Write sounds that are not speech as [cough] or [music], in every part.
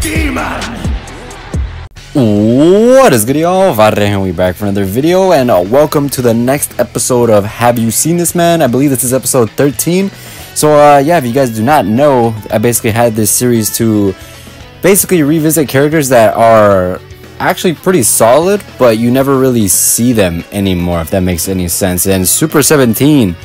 demon! What is good y'all? Vare and we back for another video and uh, welcome to the next episode of Have You Seen This Man? I believe this is episode 13. So uh, yeah, if you guys do not know, I basically had this series to basically revisit characters that are actually pretty solid, but you never really see them anymore, if that makes any sense. And Super 17,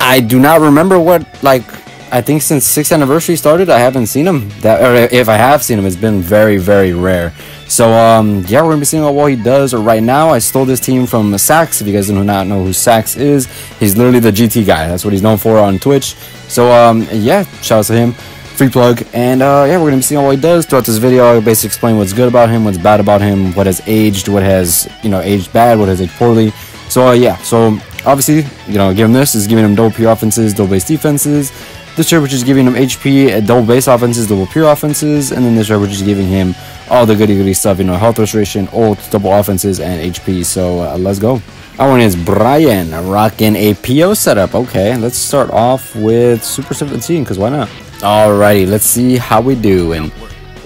I do not remember what, like, I think since 6th anniversary started, I haven't seen him. That, or if I have seen him, it's been very, very rare. So, um, yeah, we're gonna be seeing what he does Or right now. I stole this team from Sax. If you guys do not know who Sax is, he's literally the GT guy. That's what he's known for on Twitch. So, um, yeah, shout out to him. Free plug. And, uh, yeah, we're gonna be seeing what he does throughout this video. I'll basically explain what's good about him, what's bad about him, what has aged, what has, you know, aged bad, what has aged poorly. So, uh, yeah, so obviously, you know, giving this is giving him double pure offenses, double base defenses. This trade which is giving him HP, double base offenses, double pure offenses, and then this trade which is giving him all the goody goody stuff, you know, health restoration, ult, double offenses, and HP. So uh, let's go. Our one is Brian, rocking a PO setup. Okay, let's start off with Super 17, because why not? Alrighty, let's see how we do. And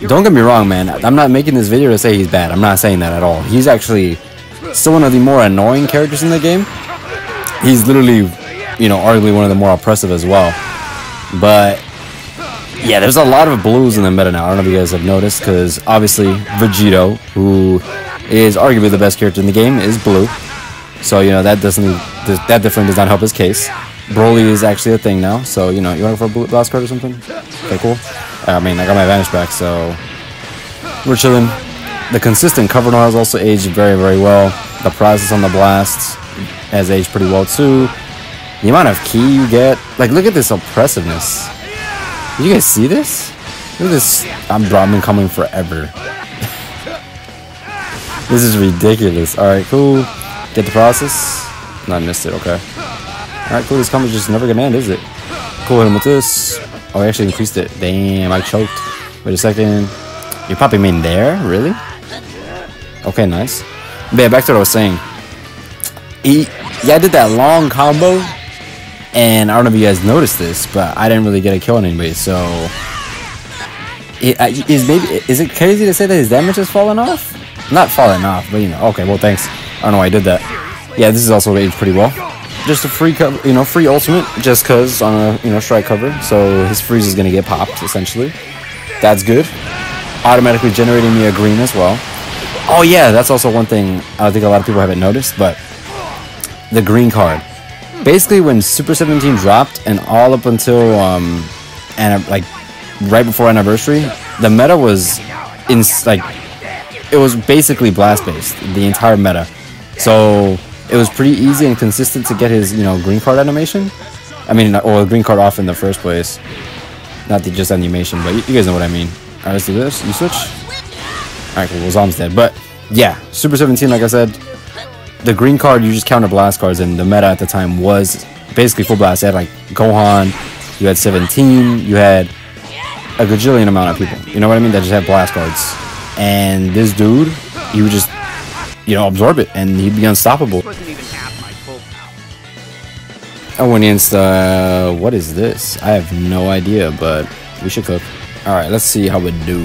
don't get me wrong, man, I'm not making this video to say he's bad. I'm not saying that at all. He's actually still one of the more annoying characters in the game. He's literally, you know, arguably one of the more oppressive as well. But yeah, there's a lot of blues in the meta now. I don't know if you guys have noticed, because obviously Vegito, who is arguably the best character in the game, is blue. So you know that doesn't that definitely does not help his case. Broly is actually a thing now, so you know you want to go for a blue blast card or something. Okay, cool. I mean, I got my advantage back, so we're chilling. The consistent cover now has also aged very, very well. The process on the blast has aged pretty well too. The amount of ki you get, like look at this oppressiveness. Did you guys see this? Look at this. I'm I've coming forever. [laughs] this is ridiculous. Alright, cool. Get the process. No, I missed it, okay. Alright, cool. This combo's just never gonna end, is it? Cool, hit him with this. Oh, I actually increased it. Damn, I choked. Wait a second. You're popping me in there? Really? Okay, nice. But yeah, back to what I was saying. He, yeah, I did that long combo and I don't know if you guys noticed this, but I didn't really get a kill on anybody. So, is maybe is it crazy to say that his damage has fallen off? Not fallen off, but you know. Okay, well, thanks. I don't know why I did that. Yeah, this is also aged pretty well. Just a free cover, you know, free ultimate, just cause on a you know strike cover. So his freeze is gonna get popped essentially. That's good. Automatically generating me a green as well. Oh yeah, that's also one thing I think a lot of people haven't noticed, but the green card basically when Super 17 dropped and all up until um and like right before anniversary, the meta was in like it was basically blast based the entire meta. So it was pretty easy and consistent to get his you know green card animation. I mean, or green card off in the first place. Not the just animation, but you, you guys know what I mean. Alright, let's do this. You switch. Alright, cool. Well, Zom's dead. But yeah, Super 17, like I said, the green card you just counter blast cards and the meta at the time was basically full blast. You had like Gohan, you had 17, you had a gajillion amount of people. You know what I mean? That just had blast cards. And this dude, he would just, you know, absorb it and he'd be unstoppable. I went against, uh, what is this? I have no idea, but we should cook. Alright, let's see how we do.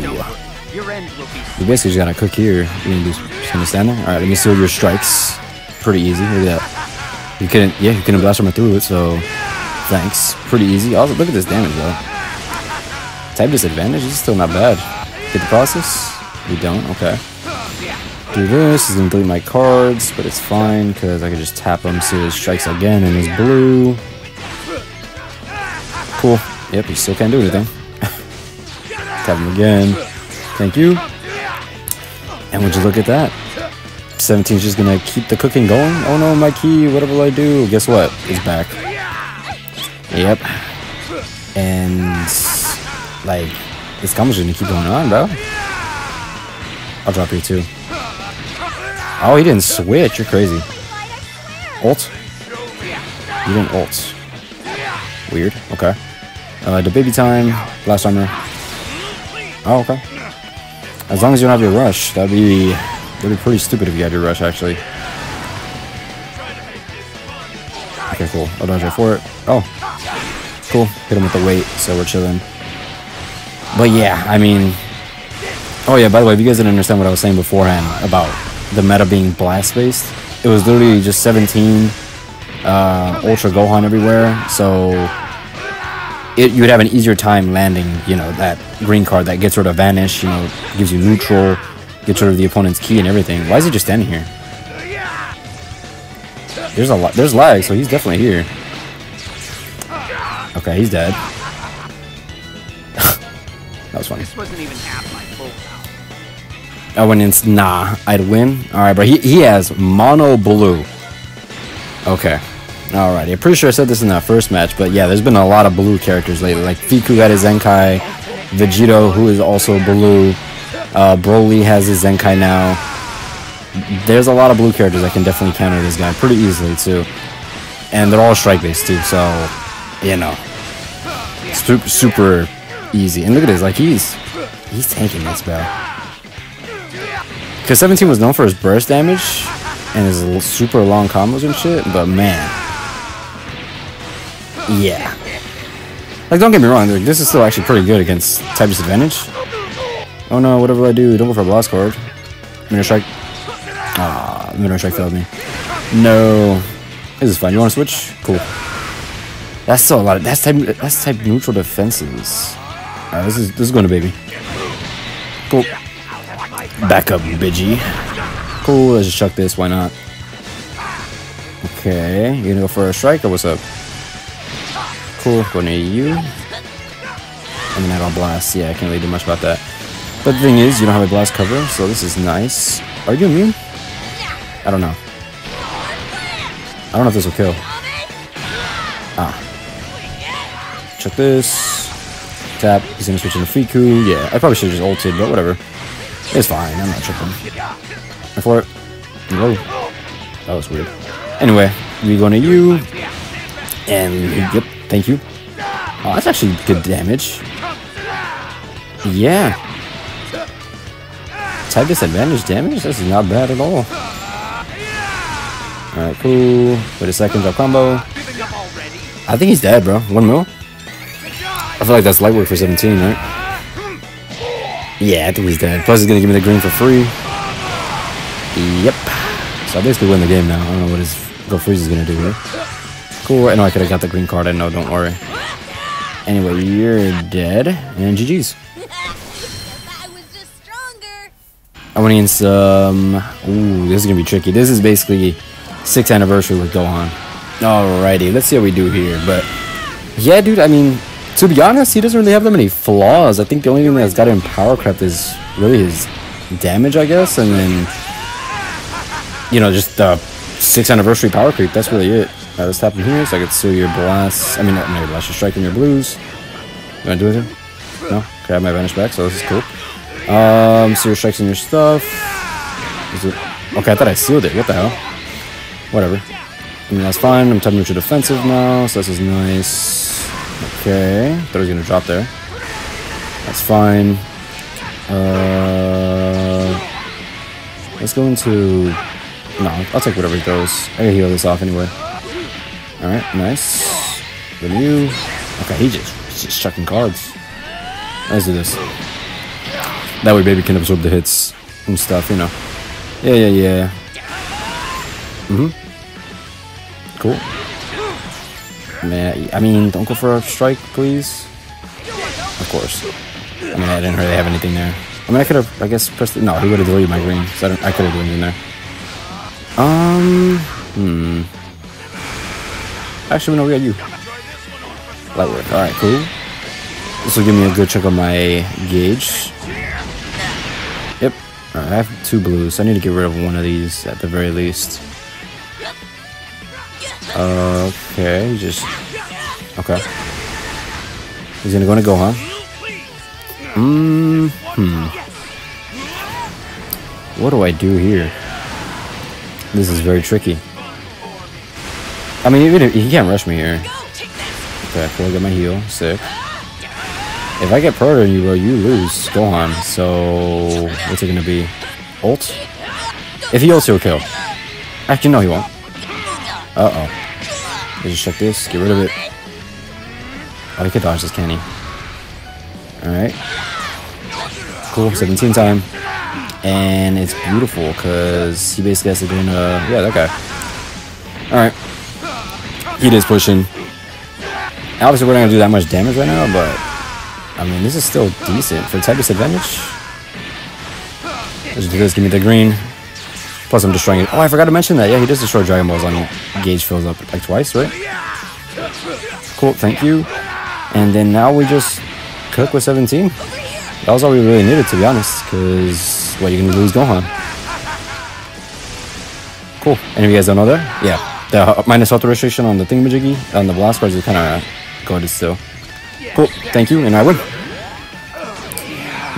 We basically just gotta cook here. You just gonna stand there? Alright, let me see your strikes pretty easy. Look at that. You couldn't, yeah, you couldn't blast right through it, so thanks. Pretty easy. Also, look at this damage, though. Type disadvantage is still not bad. Get the process? We don't? Okay. Do this. Is gonna delete my cards, but it's fine because I can just tap him, see his strikes again, and he's blue. Cool. Yep, he still can't do anything. [laughs] tap him again. Thank you. And would you look at that? 17 is just gonna keep the cooking going. Oh no, my ki, whatever will I do? Guess what? It's back. Yep. And like this combo's gonna keep going on, bro. I'll drop you too. Oh, he didn't switch. You're crazy. Ult? He didn't ult. Weird. Okay. Uh, the baby time. Last armor. Oh, okay. As long as you don't have your rush, that'd be That'd be pretty stupid if you had your rush, actually. Okay, cool. I'll dodge right for it. Oh. Cool. Hit him with the weight, so we're chilling. But yeah, I mean... Oh yeah, by the way, if you guys didn't understand what I was saying beforehand about the meta being blast-based, it was literally just 17 uh, Ultra Gohan everywhere, so it, you would have an easier time landing, you know, that green card that gets rid of Vanish, you know, gives you neutral, gets rid of the opponent's ki and everything. Why is he just standing here? There's a lot. There's lag, so he's definitely here. Okay, he's dead. [laughs] that was funny. This wasn't even half my full. I went in. Nah, I'd win. All right, but he he has mono blue. Okay. Alrighty, I'm pretty sure I said this in that first match, but yeah, there's been a lot of blue characters lately. Like Fiku got his Zenkai, Vegito, who is also blue, uh, Broly has his Zenkai now. There's a lot of blue characters that can definitely counter this guy pretty easily too, and they're all strike based too. So, you know, super super easy. And look at this, like he's he's tanking this bro. Because 17 was known for his burst damage and his super long combos and shit, but man, yeah. Like, don't get me wrong, like, this is still actually pretty good against type disadvantage. Oh no, whatever I do, don't go for a blast card. Minor strike. Ah, minor strike failed me. No. This is fine. You want to switch? Cool. That's still a lot of. That's type. That's type neutral defenses. Alright, this is this is going to baby. Cool. Back up, Bidgey. Cool. Let's just chuck this. Why not? Okay, you gonna go for a strike or what's up? Cool. Going to you. And then I don't blast. Yeah, I can't really do much about that. But the thing is, you don't have a glass cover, so this is nice. Are you immune? I don't know. I don't know if this will kill. Ah. Check this. Tap. He's gonna switch into Fiku. Yeah, I probably should have just ulted, but whatever. It's fine. I'm not tripping. Go for it. Whoa. That was weird. Anyway, we going to you. And, yep, thank you. Oh, that's actually good damage. Yeah. Type disadvantage damage? This is not bad at all. Alright, cool. Wait a second, drop combo. I think he's dead, bro. One mil? I feel like that's light work for 17, right? Yeah, I think he's dead. Plus, he's gonna give me the green for free. Yep. So I basically win the game now. I don't know what his Go Freeze is gonna do here. Cool. I know I could have got the green card. I know, don't worry. Anyway, you're dead. And GG's. I went against, um, ooh, this is gonna be tricky. This is basically 6th anniversary with Gohan. Alrighty, let's see how we do here. But, yeah, dude, I mean, to be honest, he doesn't really have that many flaws. I think the only thing that's got him power crept is really his damage, I guess, and then, you know, just the 6th anniversary power creep. That's really it. Uh, let's tap him here so I can steal your blast. I mean, not your blast, your strike and your blues. You wanna do anything? No? Okay, I have my vanish back, so this is cool. Um, your strikes and your stuff. Is it? Okay, I thought I sealed it. What the hell? Whatever. I mean, that's fine. I'm tapping into defensive now, so this is nice. Okay. Thought he was gonna drop there. That's fine. Uh, let's go into. No, I'll take whatever he throws. I can heal this off anyway. Alright, nice. Then you. Okay, he just, he's just chucking cards. Let's do this. That way baby can absorb the hits and stuff, you know. Yeah, yeah, yeah. Mm-hmm. Cool. Man, I mean, don't go for a strike, please. Of course. I mean, I didn't really have anything there. I mean, I could have, I guess, pressed it. No, he would have deleted my green. So I, I could have done anything there. Um, hmm. Actually, no, we got you. Light work. Alright, cool. This will give me a good check of my gauge. I have two blues. So I need to get rid of one of these at the very least. Okay, just... Okay. He's gonna go to go, huh? Mm hmm. What do I do here? This is very tricky. I mean, even if he can't rush me here. Okay, cool. I get my heal. Sick. If I get proto on you, bro, you lose Gohan. So, what's it gonna be? Ult? If he ults, he'll kill. Actually, no, he won't. Uh oh. Let's just check this. Get rid of it. Oh, he could dodge this, can he? Alright. Cool, 17 time. And it's beautiful because he basically has to do a. Yeah, that guy. Alright. He is pushing. Obviously, we're not gonna do that much damage right now, but I mean, this is still decent for type disadvantage. Let's do this. Give me the green. Plus, I'm destroying it. Oh, I forgot to mention that. Yeah, he does destroy Dragon Balls on gauge fills up like twice, right? Cool. Thank you. And then now we just cook with 17. That was all we really needed, to be honest. Because what you're gonna lose Gohan? Cool. Any of you guys don't know that? Yeah. The minus auto restriction on the thingamajiggy on the blast cards is kind of goaded still. Cool. Thank you, and I win.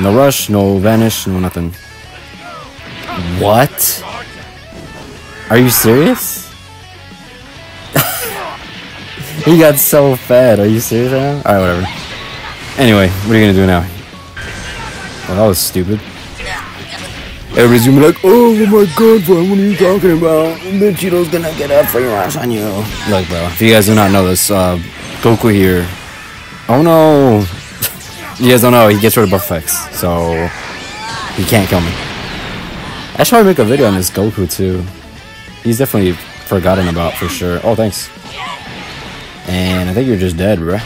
No rush, no vanish, no nothing. What? Are you serious? [laughs] he got so fed. Are you serious right now? Alright, whatever. Anyway, what are you gonna do now? Well, that was stupid. Everybody's gonna be like, oh, my god, bro, what are you talking about? Vegito's gonna get a free rush on you. Look, bro, if you guys do not know this, uh, Goku here. Oh no! you guys don't know, he gets rid of buff effects, so he can't kill me. I should probably make a video on this Goku too. He's definitely forgotten about for sure. Oh, thanks. And I think you're just dead, bro.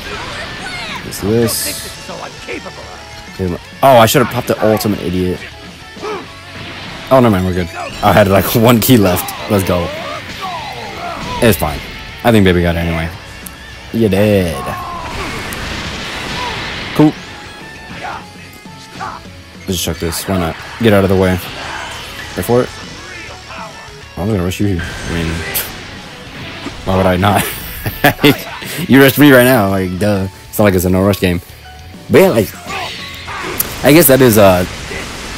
Let's this. Oh, I should have popped the ultimate idiot. Oh, no, man, we're good. I had like [laughs] one ki left. Let's go. It's fine. I think baby got it anyway. You're dead. Let's check this. Why not? Get out of the way. Wait for it. I'm gonna rush you here. I mean, why would I not? [laughs] you rushed me right now. Like, duh. It's not like it's a no rush game. But yeah, like, I guess that is uh,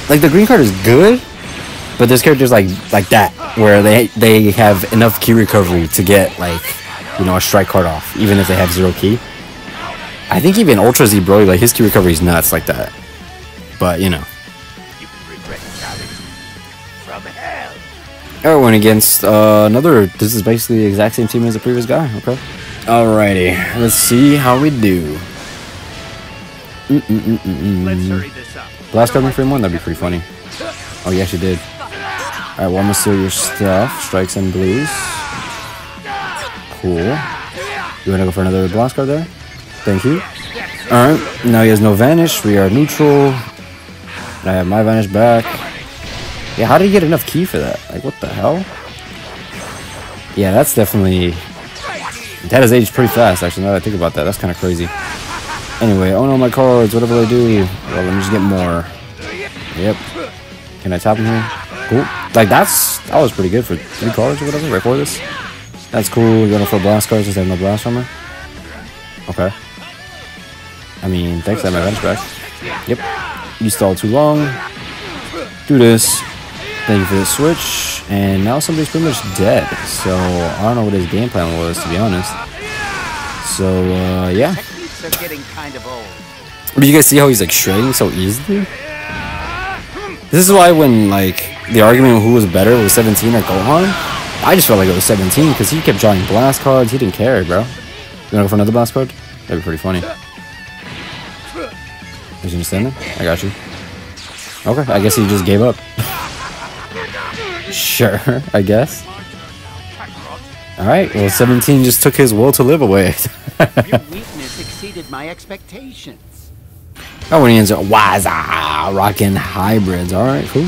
like the green card is good, but there's characters like like that where they they have enough ki recovery to get like, you know, a strike card off, even if they have zero ki. I think even Ultra Z Broly, like his ki recovery is nuts like that. But you know, You can regret from hell. I went against uh, another. This is basically the exact same team as the previous guy. Okay. Alrighty, let's see how we do. Mm, mm, mm, let's hurry this up. Blast card frame one, that'd be pretty funny. Oh, you actually did. Alright, well, I'm gonna steal your stuff. Strikes and blues. Cool. You wanna go for another blast card there? Thank you. Alright, now he has no vanish. We are neutral. And I have my vanish back. Yeah, how did he get enough ki for that? Like, what the hell? Yeah, that's definitely... That has aged pretty fast, actually, now that I think about that. That's kind of crazy. Anyway, oh no, my cards, whatever they do. Well, let me just get more. Yep. Can I tap him here? Cool. Like, that's... That was pretty good for three cards or whatever, right for this. That's cool. You're going for blast cards since I have no blast armor. Okay. I mean, thanks, I have my bench back. Yep. You stalled too long. Do this. Thank you for the switch. And now somebody's pretty much dead. So, I don't know what his game plan was, to be honest. So, uh, yeah. Techniques kind of. But you guys see how he's like shredding so easily? This is why when like the argument of who was better was 17 or Gohan, I just felt like it was 17 because he kept drawing blast cards. He didn't care, bro. You wanna go for another blast card? That'd be pretty funny. Is he standing? I got you. Okay, I guess he just gave up. [laughs] sure, I guess. Alright, well 17 just took his will to live away. [laughs] Your weakness exceeded my expectations. Oh, when he ends up Waza ah, rocking hybrids. All right, cool.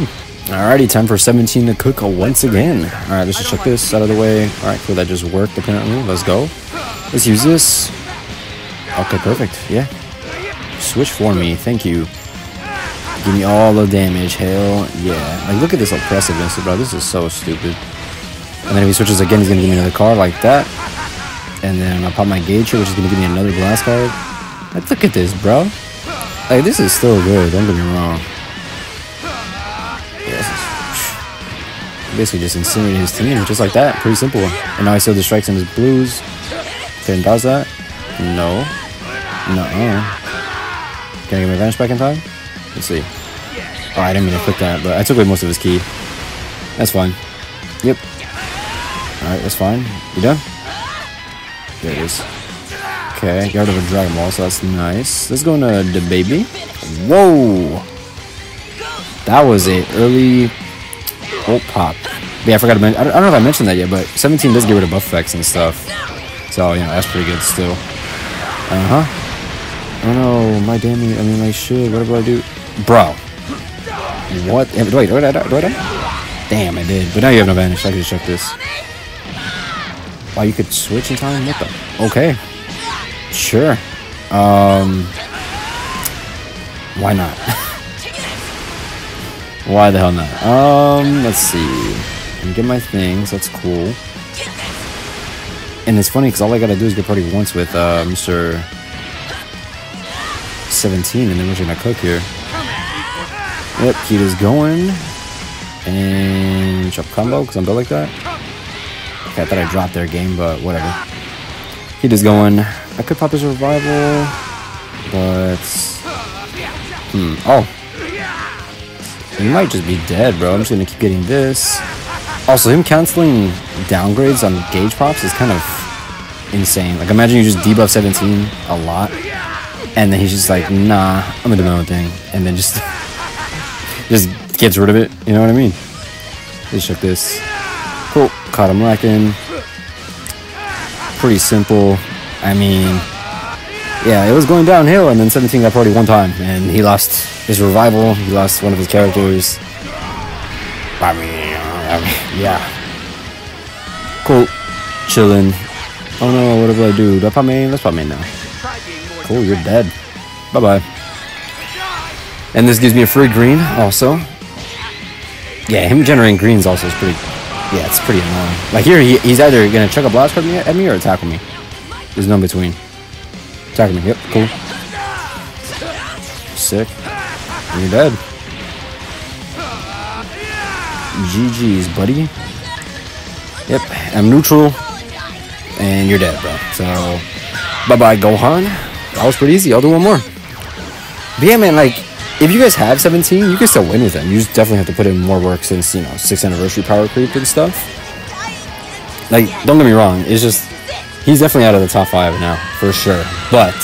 Alrighty, time for 17 to cook once again. All right, let's just check this out of the way. All right, cool. That just worked apparently. Let's go. Let's use this. Okay, perfect. Yeah. Switch for me. Thank you. Give me all the damage. Hell yeah. Like, look at this oppressiveness, bro. This is so stupid. And then if he switches again, he's gonna give me another card like that. And then I'll pop my gauge here, which is gonna give me another blast card. Like, look at this, bro. Like, this is still good, don't get me wrong. Basically just incinerated his team, just like that. Pretty simple. And now he still just strikes in his blues. Then does that? No. No. Can I get my advantage back in time? Let's see. Oh, I didn't mean to click that, but I took away most of his ki. That's fine. Yep. Alright, that's fine. You done? There it is. Okay, got rid of a Dragon Ball, so that's nice. Let's go into the baby. Whoa! That was a early ult pop. Yeah, I forgot to mention. I don't I don't know if I mentioned that yet, but 17 does get rid of buff effects and stuff. So, you know, that's pretty good still. Uh huh. Oh no, my damage. I mean, my shit. What do I do? Bro. What? Wait, do I, do I die? Damn, I did. But now you have no advantage. I can just check this. Wow, you could switch in time? What the? Okay. Sure. Um. Why not? [laughs] why the hell not? Um, let's see. And get my things. That's cool. And it's funny because all I gotta do is get party once with uh, Mr. 17, and then we're gonna cook here. Yep, Kita's going. And chop combo because I'm built like that. Okay, I thought I dropped their game, but whatever. Kita's going. I could pop his revival, but. Hmm. Oh. He might just be dead, bro. I'm just gonna keep getting this. Also, him canceling downgrades on gauge pops is kind of insane. Like, imagine you just debuff 17 a lot, and then he's just like, nah, I'm gonna do my own thing, and then just [laughs] just gets rid of it. You know what I mean? Let's check this. Cool. Caught him lacking. Pretty simple. I mean, yeah, it was going downhill, and then 17 got party one time, and he lost his revival. He lost one of his characters. I mean, I mean yeah. Cool. Chilling. Oh no, what do I do? Do I pop main? Let's pop now. Cool, you're dead. Bye bye. And this gives me a free green also. Yeah, him generating greens also is pretty. Yeah, it's pretty annoying. Like here, he, he's either gonna chuck a blast card at me or attack me. There's no in between. Tackle me. Yep, cool. Sick. And you're dead. GG's, buddy. Yep, I'm neutral. And you're dead, bro. So, bye bye, Gohan. That was pretty easy. I'll do one more. But yeah, man, like, if you guys have 17, you can still win with them. You just definitely have to put in more work since, you know, 6th anniversary power creep and stuff. Like, don't get me wrong, it's just, he's definitely out of the top 5 now, for sure. But,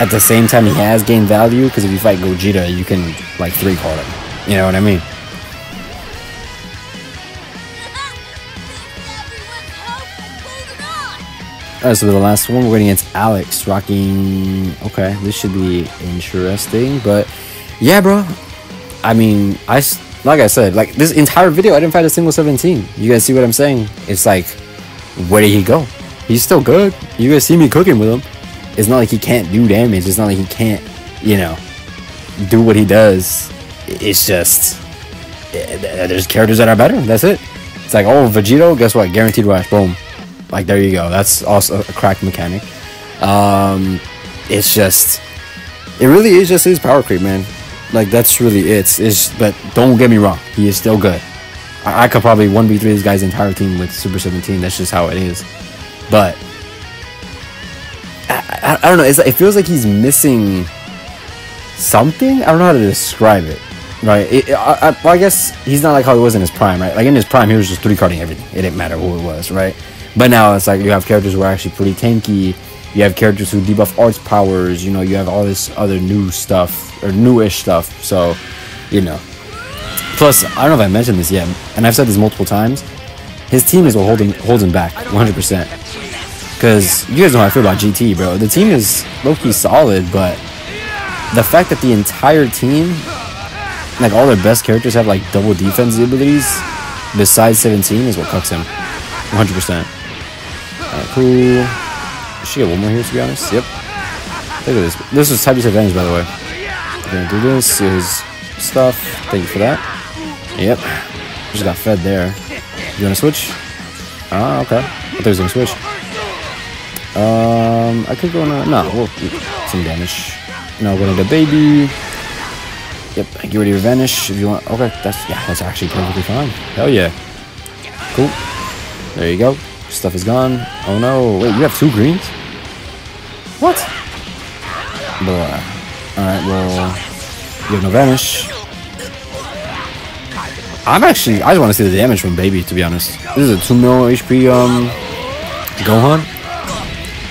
at the same time, he has gained value, because if you fight Gogeta, you can, like, 3 card him. You know what I mean? Alright, so the last one, we're going against Alex, rocking. Okay, this should be interesting, but yeah, bro. I mean, I like I said, like this entire video, I didn't fight a single 17. You guys see what I'm saying? It's like, where did he go? He's still good. You guys see me cooking with him. It's not like he can't do damage. It's not like he can't, you know, do what he does. It's just eh, there's characters that are better. That's it. It's like, oh, Vegito, guess what? Guaranteed rush. Boom. Like there you go. That's also a cracked mechanic. Um, it's just, it really is just his power creep, man. Like that's really it. It's but don't get me wrong, he is still good. I, I could probably one v three this guy's entire team with Super 17. That's just how it is. But I, I, I don't know. It's, it feels like he's missing something. I don't know how to describe it. Right? It, I, I, well, I guess he's not like how he was in his prime, right? Like in his prime, he was just three carding everything. It didn't matter who it was, right? But now it's like you have characters who are actually pretty tanky. You have characters who debuff arts powers. You know, you have all this other new stuff or newish stuff. So, you know. Plus, I don't know if I mentioned this yet, and I've said this multiple times. His team is what holding holds him back 100. percent Because you guys know how I feel about GT, bro. The team is low key solid, but the fact that the entire team, like all their best characters, have like double defense abilities besides 17 is what cooks him 100. percent Alright, cool. Should get one more here to be honest. Yep. Look at this. This is Type's advantage, by the way. We're gonna do this. Is stuff. Thank you for that. Yep. Just got fed there. You wanna switch? Ah, okay. I thought he was gonna switch. Um, I could go on a no. We'll some damage. No, gonna the baby. Yep. I get rid of your vanish if you want. Okay, that's yeah. That's actually perfectly fine. Hell yeah. Cool. There you go. Stuff is gone. Oh no. Wait, you have two greens? What? Alright, well. You have no vanish. I'm actually. I just want to see the damage from Baby, to be honest. This is a 2 mil HP um, Gohan.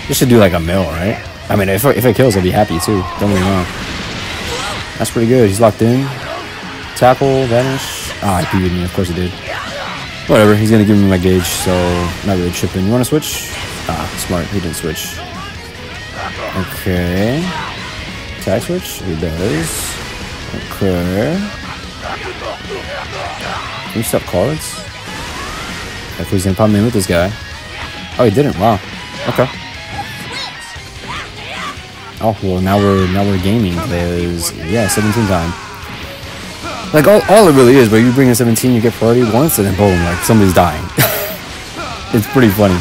This should do like a mill, right? I mean, if, if it kills, I'll be happy too. Don't get me wrong. That's pretty good. He's locked in. Tackle, vanish. Ah, he PV'd me. Of course he did. Whatever. He's gonna give me my gauge, so not really tripping. You wanna switch? Ah, smart. He didn't switch. Okay. Attack switch? He does. Okay. Can you stop cards? If he's gonna pop me in with this guy. Oh, he didn't. Wow. Okay. Oh well, now we're now we're gaming because yeah, 17 time. Like all, all it really is, but you bring in 17, you get priority once, and then boom, like somebody's dying. [laughs] it's pretty funny.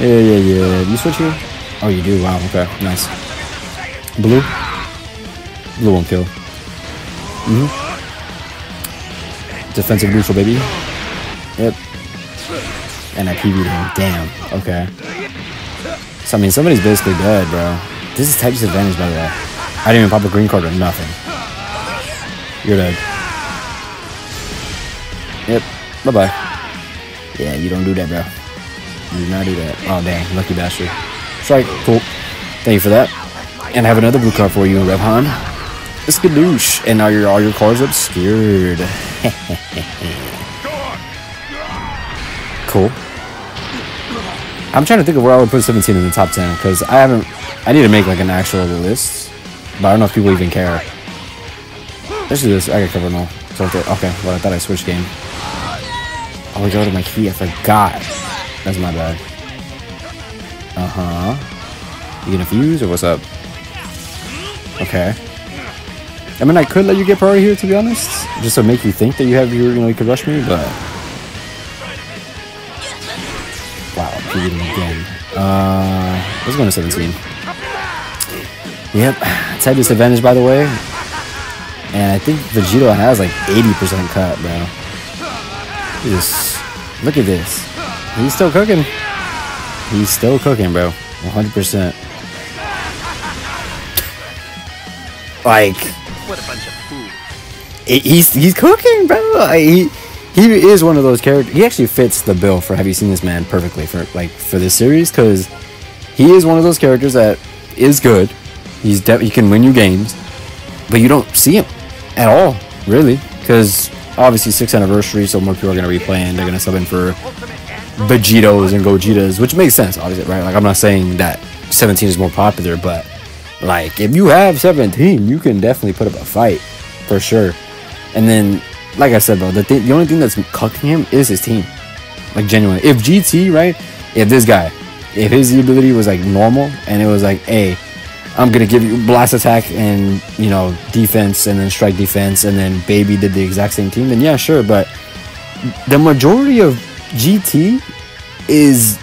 Yeah, yeah, yeah. You switch here? Oh, you do. Wow. Okay. Nice. Blue. Blue won't kill. Mhm. Defensive neutral, baby. Yep. And I PV'd him. Damn. Okay. So I mean, somebody's basically dead, bro. This is type disadvantage, by the way. I didn't even pop a green card or nothing. You're dead. Yep. Bye bye. Yeah, you don't do that, bro. You do not do that. Oh, dang. Lucky bastard. Strike. Cool. Thank you for that. And I have another blue card for you, Revhan. It's Skadoosh. And now your all your cards obscured. [laughs] cool. I'm trying to think of where I would put 17 in the top 10 because I haven't. I need to make like an actual list, but I don't know if people even care. Let's do this. I got cover now. So they- okay, well I thought I switched game. Oh, we go to my ki. I forgot. That's my bad. Uh huh. You gonna fuse or what's up? Okay. I mean, I could let you get priority here, to be honest, just to make you think that you have your, you know, you could rush me, but wow, him again. Uh, let's go to 17. Yep, it's had disadvantage, by the way, and I think Vegito has like 80% cut, bro. Look at this. Look at this. He's still cooking. He's still cooking, bro. 100%. [laughs] Like, What a bunch of fools. he's he's cooking, bro. Like, He he is one of those characters. He actually fits the bill for Have You Seen This Man perfectly for like for this series because he is one of those characters that is good. He's de- he can win you games, but you don't see him at all, really, because obviously sixth anniversary, so more people are gonna be playing. They're gonna sub in for Vegitos and Gogetas, which makes sense, obviously, right? Like I'm not saying that 17 is more popular, but like if you have 17, you can definitely put up a fight for sure. And then, like I said, bro, the thing, the only thing that's cucking him is his team. Like genuinely, if GT, right? If this guy, if his ability was like normal and it was like, hey, I'm gonna give you blast attack and you know defense and then strike defense and then baby did the exact same team, then yeah, sure. But the majority of GT is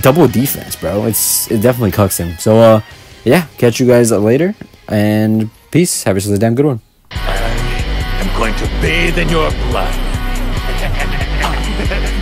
double defense, bro. It's it definitely cucks him. So uh, yeah, catch you guys later and peace. Have yourselves a damn good one. I'm going to bathe in your blood. [laughs]